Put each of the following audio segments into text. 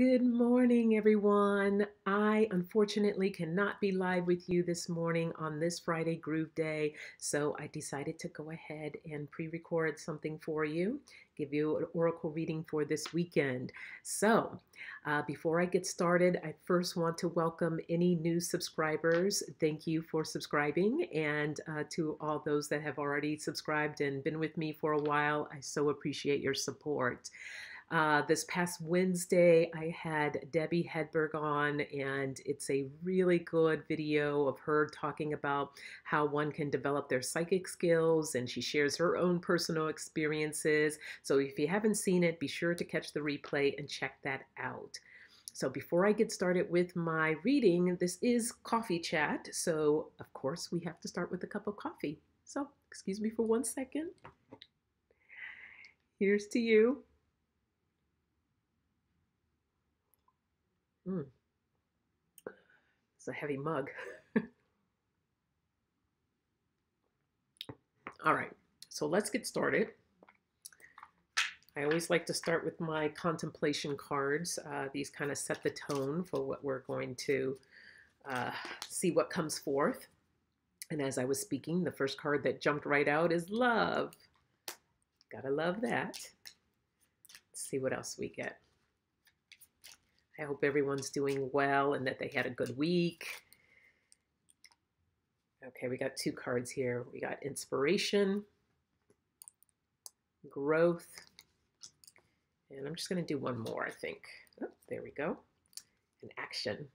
Good morning, everyone. I unfortunately cannot be live with you this morning on this Friday Groove Day, so I decided to go ahead and pre record something for you, give you an oracle reading for this weekend. So, uh, before I get started, I first want to welcome any new subscribers. Thank you for subscribing, and uh, to all those that have already subscribed and been with me for a while, I so appreciate your support. Uh, this past Wednesday, I had Debbie Hedberg on, and it's a really good video of her talking about how one can develop their psychic skills, and she shares her own personal experiences. So if you haven't seen it, be sure to catch the replay and check that out. So before I get started with my reading, this is coffee chat. So of course we have to start with a cup of coffee. So excuse me for one second. Here's to you. Mm. It's a heavy mug. All right, so let's get started. I always like to start with my contemplation cards. Uh, these kind of set the tone for what we're going to uh, see what comes forth. And as I was speaking, the first card that jumped right out is love. Gotta love that. Let's see what else we get. I hope everyone's doing well and that they had a good week. Okay, we got two cards here. We got inspiration, growth, and I'm just going to do one more, I think. Oh, there we go. An action.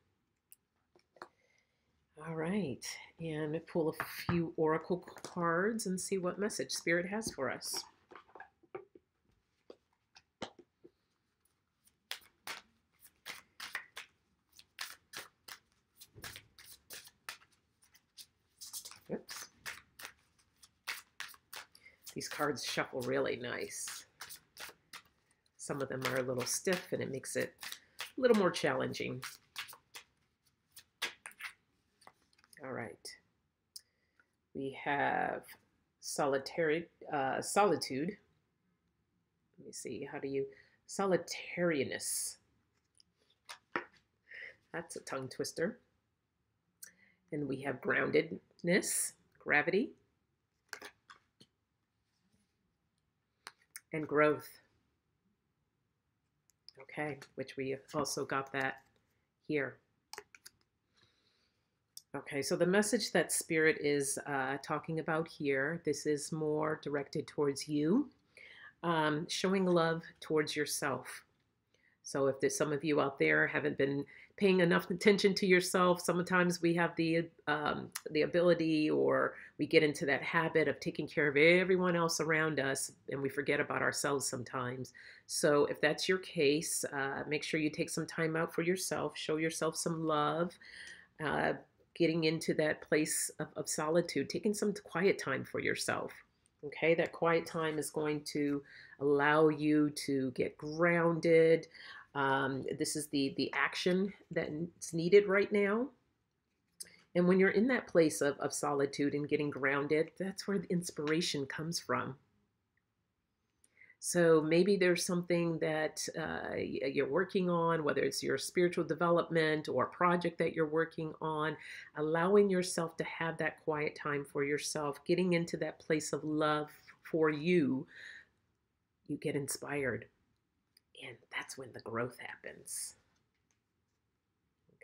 All right, and pull a few oracle cards and see what message Spirit has for us. These cards shuffle really nice. Some of them are a little stiff and it makes it a little more challenging. All right. We have solitary, uh, solitude. Let me see, how do you, solitarianess. That's a tongue twister. And we have groundedness, gravity. And growth. Okay, which we also got that here. Okay, so the message that Spirit is uh, talking about here, this is more directed towards you, um, showing love towards yourself. So if there's some of you out there haven't been paying enough attention to yourself. Sometimes we have the um, the ability, or we get into that habit of taking care of everyone else around us, and we forget about ourselves sometimes. So, if that's your case, uh, make sure you take some time out for yourself. Show yourself some love. Uh, getting into that place of, of solitude, taking some quiet time for yourself. Okay, that quiet time is going to allow you to get grounded, um, this is the, the action that's needed right now. And when you're in that place of, of solitude and getting grounded, that's where the inspiration comes from. So maybe there's something that uh, you're working on, whether it's your spiritual development or project that you're working on, allowing yourself to have that quiet time for yourself, getting into that place of love for you, you get inspired. And that's when the growth happens.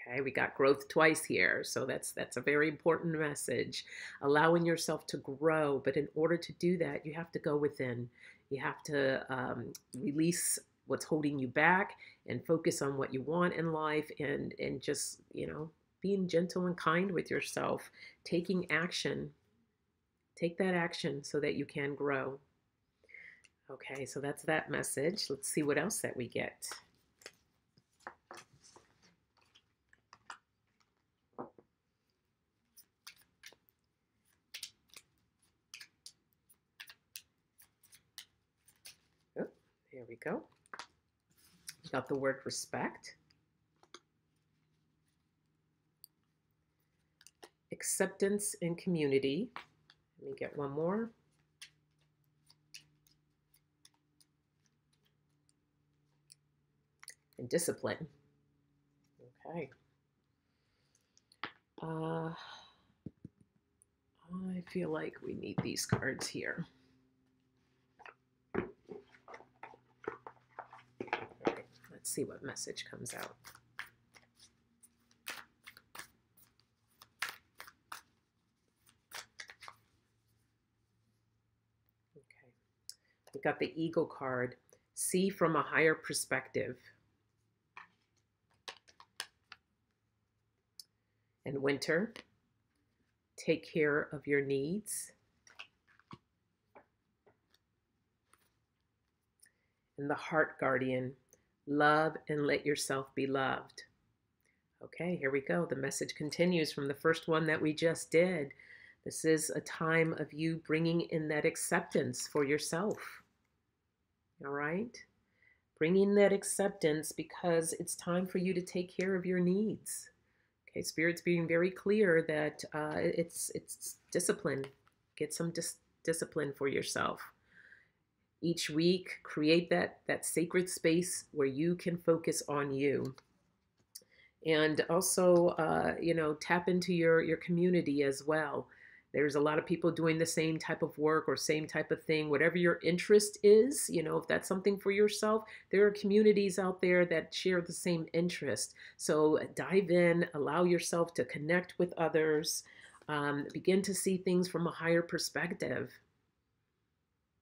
Okay, we got growth twice here, so that's that's a very important message. Allowing yourself to grow, but in order to do that, you have to go within. You have to um, release what's holding you back and focus on what you want in life, and and just you know being gentle and kind with yourself, taking action. Take that action so that you can grow. Okay, so that's that message. Let's see what else that we get. Oh, there we go. Got the word respect. Acceptance and community. Let me get one more. Discipline. Okay. Uh, I feel like we need these cards here. let's see what message comes out. Okay, we got the Eagle card. See from a higher perspective. And winter, take care of your needs. And the heart guardian, love and let yourself be loved. Okay, here we go. The message continues from the first one that we just did. This is a time of you bringing in that acceptance for yourself. All right? Bringing that acceptance because it's time for you to take care of your needs. Okay, Spirit's being very clear that uh, it's it's discipline. Get some dis- discipline for yourself. Each week, create that that sacred space where you can focus on you, and also, uh, you know, tap into your your community as well. There's a lot of people doing the same type of work or same type of thing, whatever your interest is. You know, if that's something for yourself, there are communities out there that share the same interest. So dive in, allow yourself to connect with others, um, begin to see things from a higher perspective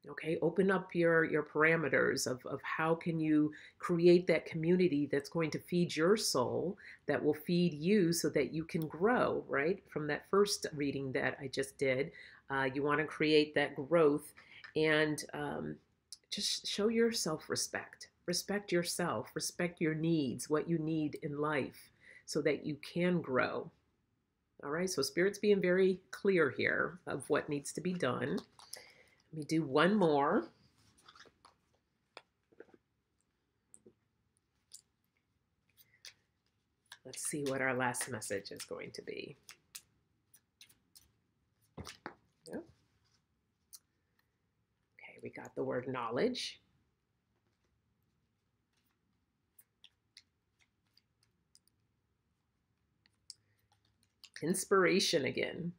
okay open up your your parameters of, of how can you create that community that's going to feed your soul that will feed you so that you can grow right? From that first reading that i just did uh, you want to create that growth and um, just show yourself respect respect yourself respect your needs what you need in life so that you can grow. All right so spirit's being very clear here of what needs to be done let me do one more. Let's see what our last message is going to be. Yep. Okay, we got the word knowledge. Inspiration again.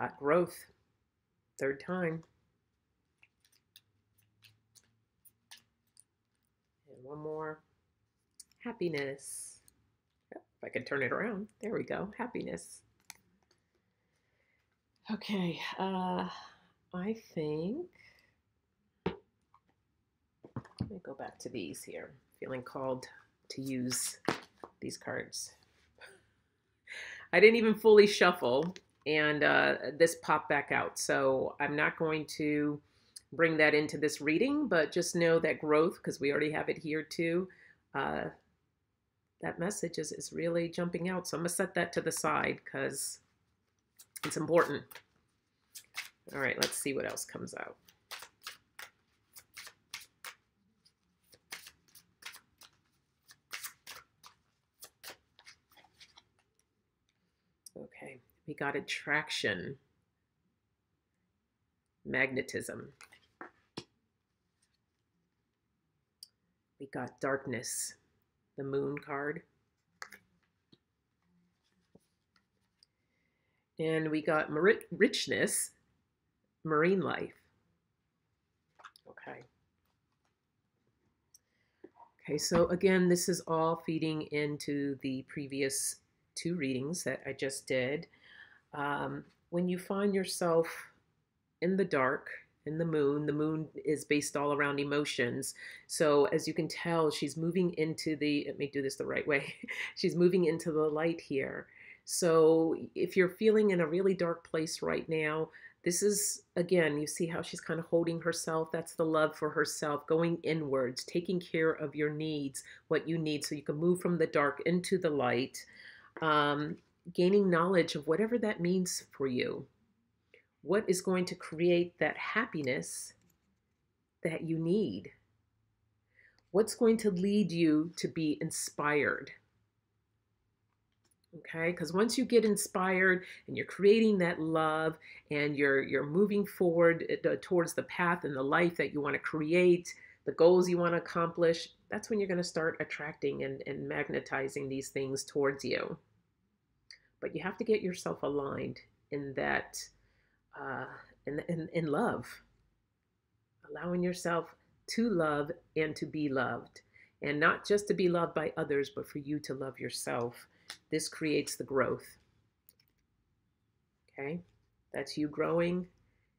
Got growth. Third time. And one more. Happiness. If I can turn it around. There we go. Happiness. Okay. Uh, I think. Let me go back to these here. Feeling called to use these cards. I didn't even fully shuffle and uh, this popped back out. So I'm not going to bring that into this reading, but just know that growth, because we already have it here too, uh, that message is, is really jumping out. So I'm going to set that to the side because it's important. All right, let's see what else comes out. Okay. We got attraction, magnetism. We got darkness, the moon card. And we got richness, marine life. Okay. Okay, so again, this is all feeding into the previous two readings that I just did. Um, when you find yourself in the dark, in the moon, the moon is based all around emotions. So as you can tell, she's moving into the, let me do this the right way. she's moving into the light here. So if you're feeling in a really dark place right now, this is, again, you see how she's kind of holding herself. That's the love for herself, going inwards, taking care of your needs, what you need, so you can move from the dark into the light. Um, gaining knowledge of whatever that means for you. What is going to create that happiness that you need? What's going to lead you to be inspired? okay because once you get inspired and you're creating that love and you're you're moving forward uh, towards the path and the life that you want to create the goals you want to accomplish, that's when you're going to start attracting and, and magnetizing these things towards you. But you have to get yourself aligned in that, uh, in, in, in love, allowing yourself to love and to be loved. And not just to be loved by others, but for you to love yourself. This creates the growth. Okay? That's you growing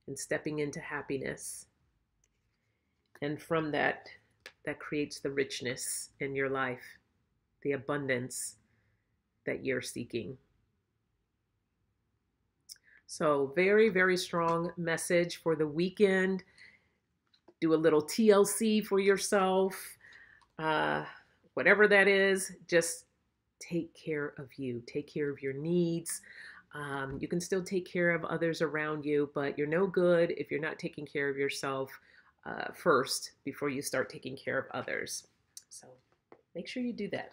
and stepping into happiness. And from that, that creates the richness in your life, the abundance that you're seeking. So, very, very strong message for the weekend. Do a little TLC for yourself. Uh, whatever that is, just take care of you, take care of your needs. Um, you can still take care of others around you, but you're no good if you're not taking care of yourself uh, first before you start taking care of others. So make sure you do that.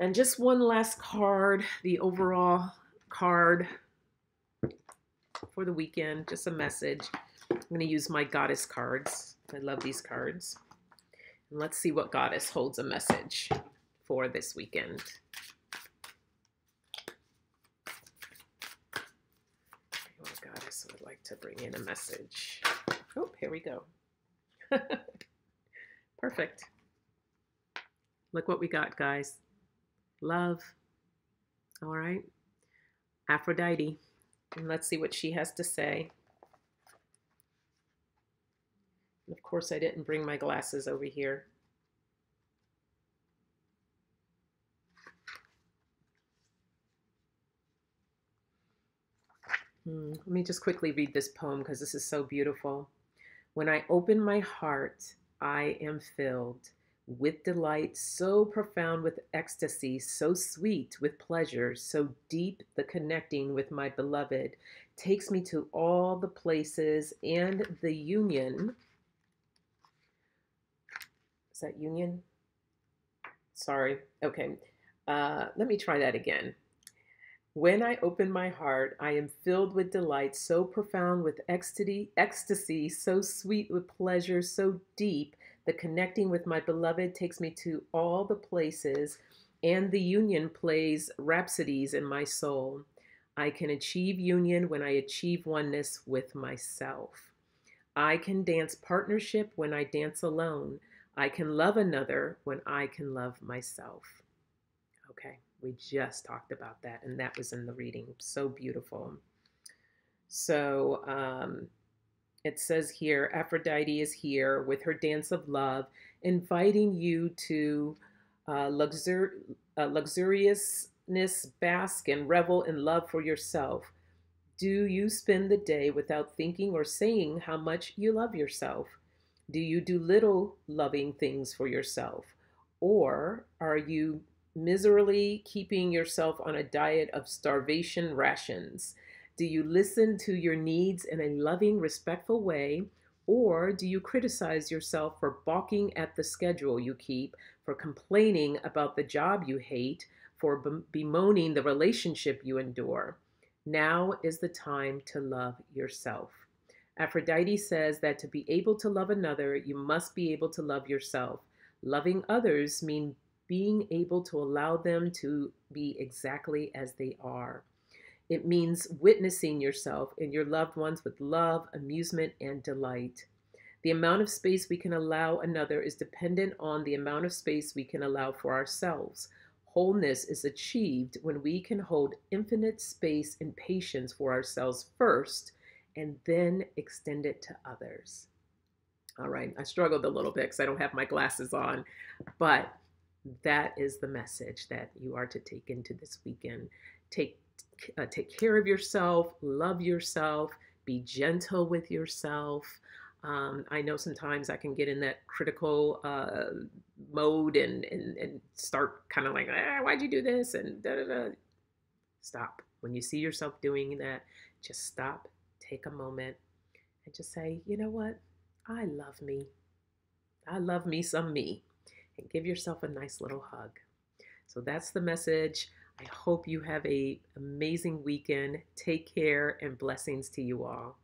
And just one last card, the overall card for the weekend, just a message. I'm going to use my goddess cards. I love these cards. And let's see what goddess holds a message for this weekend. What goddess would like to bring in a message? Oh, here we go. Perfect. Look what we got, guys. Love. All right. Aphrodite. And let's see what she has to say. And of course, I didn't bring my glasses over here. Hmm. Let me just quickly read this poem because this is so beautiful. When I open my heart, I am filled with delight so profound with ecstasy, so sweet with pleasure, so deep the connecting with my beloved takes me to all the places and the union. Is that union? Sorry. Okay. Uh, let me try that again. When I open my heart, I am filled with delight so profound with ecstasy, ecstasy, so sweet with pleasure, so deep the connecting with my beloved takes me to all the places, and the union plays rhapsodies in my soul. I can achieve union when I achieve oneness with myself. I can dance partnership when I dance alone. I can love another when I can love myself. Okay. We just talked about that, and that was in the reading. So beautiful. So um, it says here Aphrodite is here with her dance of love, inviting you to uh, luxur- uh, luxuriousness, bask, and revel in love for yourself. Do you spend the day without thinking or saying how much you love yourself? Do you do little loving things for yourself? Or are you miserably keeping yourself on a diet of starvation rations? Do you listen to your needs in a loving, respectful way? Or do you criticize yourself for balking at the schedule you keep, for complaining about the job you hate, for bemoaning the relationship you endure? Now is the time to love yourself. Aphrodite says that to be able to love another, you must be able to love yourself. Loving others mean being able to allow them to be exactly as they are. It means witnessing yourself and your loved ones with love, amusement, and delight. The amount of space we can allow another is dependent on the amount of space we can allow for ourselves. Wholeness is achieved when we can hold infinite space and patience for ourselves first and then extend it to others. All right, I struggled a little bit because I don't have my glasses on, but that is the message that you are to take into this weekend. Take uh, take care of yourself, love yourself, be gentle with yourself. Um, I know sometimes I can get in that critical uh, mode and, and, and start kind of like, ah, why'd you do this? And da da da. Stop. When you see yourself doing that, just stop, take a moment, and just say, you know what? I love me. I love me some me and give yourself a nice little hug. So that's the message. I hope you have a amazing weekend. Take care and blessings to you all.